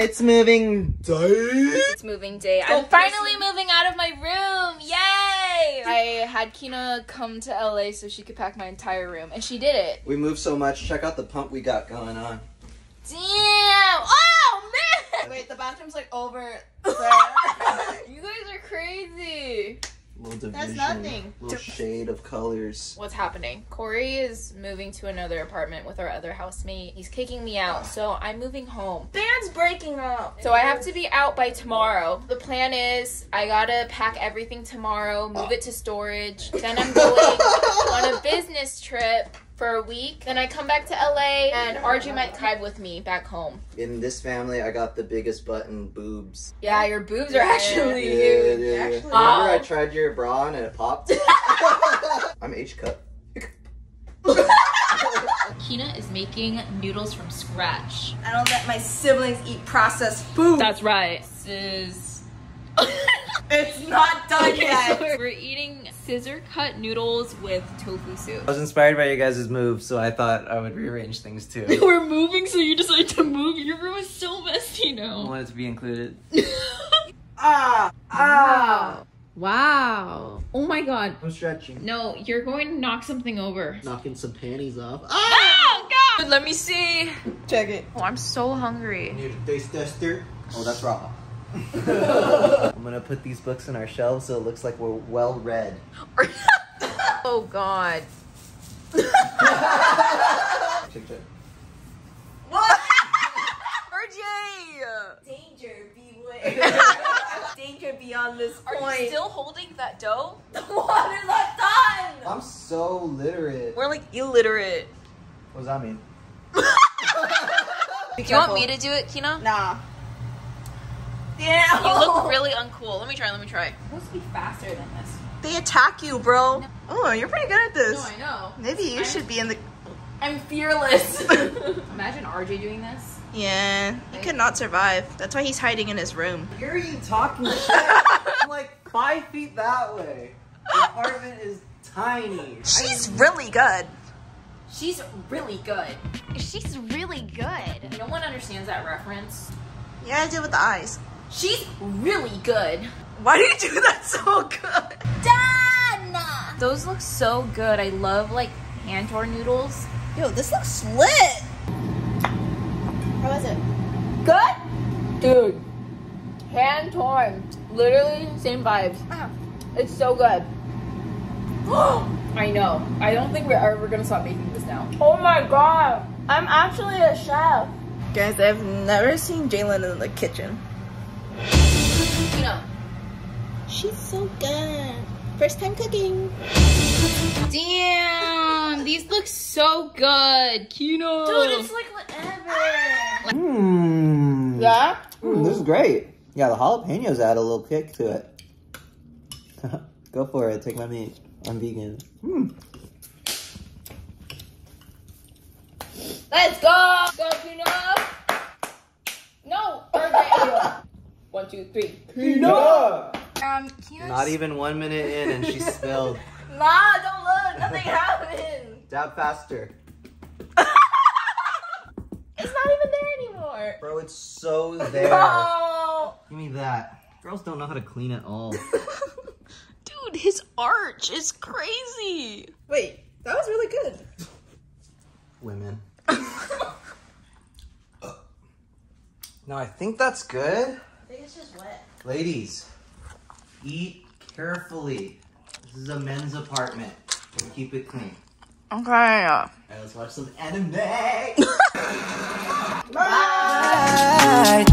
it's moving day. It's moving day. I'm finally moving out of my room. Yay! I had Kina come to LA so she could pack my entire room, and she did it. We moved so much. Check out the pump we got going on. Damn! Oh man! Wait, the bathroom's like over there. You guys are crazy. Little division. That's nothing. Little shade of colors. What's happening? Cory is moving to another apartment with our other housemate. He's kicking me out, so I'm moving home. Band's breaking up. So I have to be out by tomorrow. The plan is I gotta pack everything tomorrow, move it to storage. Then I'm going on a business trip for a week. Then I come back to LA and RJ might drive with me back home. In this family, I got the biggest button boobs. Yeah, your boobs are actually Yeah, huge. yeah, yeah. Actually- Remember I tried your bra on and it popped? I'm H cup. Kina is making noodles from scratch. I don't let my siblings eat processed food. That's right. This is. it's not done Okay, yet. so we're eating scissor cut noodles with tofu soup. I was inspired by you guys' move, so I thought I would rearrange things too. We're moving, so you decided to move. Your room is so messy I now. wanted to be included. Ah, ah. Wow. Oh my god. I'm stretching. No, you're going to knock something over. Knocking some panties off. Oh god! Let me see. Check it. Oh, I'm so hungry. Need a taste tester. Oh, that's raw. I'm gonna put these books in our shelves so it looks like we're well read. oh god. Check, check. What? RJ! Danger, beware. Danger beyond this Are point. you still holding that dough? What is that done? I'm so literate. We're like illiterate. What does that mean? Be Do you want me to do it, Kina? Nah. Yeah. You look really uncool. Let me try, let me try. I'm supposed to be faster than this. They attack you, bro. Oh, you're pretty good at this. No, I know. Maybe you I'm- should be in the. I'm fearless. Imagine RJ doing this. Yeah, he could not survive. That's why he's hiding in his room. Hear you talking shit. I'm like five feet that way. The apartment is tiny. She's really good. She's really good. She's really good. No one understands that reference. Yeah, I did with the eyes. She's really good. Why do you do that so good? Done! Those look so good. I love like hand torn noodles. Yo, this looks lit. was it? Good? Dude. Hand torn. Literally same vibes. It's so good. I know. I don't think we're ever gonna stop making this now. Oh my god, I'm actually a chef. Guys, I've never seen Jalin in the kitchen. You know. She's so good. First time cooking. Damn, these look so good. Kino. Dude, it's like whatever. Mmm. Yeah? Mm, this is great. Yeah, the jalapenos add a little kick to it. Go for it. Take my meat. I'm vegan. Mm. Let's go! Go, Kino! No! RJ. One, two, three. Um, Not even one minute in and she spilled. Nah, don't look. Nothing happened. Dab faster. It's not even there anymore. Bro, it's so there. No. Give me that. Girls don't know how to clean at all. Dude, his arch is crazy. Wait, that was really good. Women. now I think that's good. I think it's just wet. Ladies, eat carefully. This is a men's apartment. Keep it clean. Okay. Alright, let's watch some anime. Bye.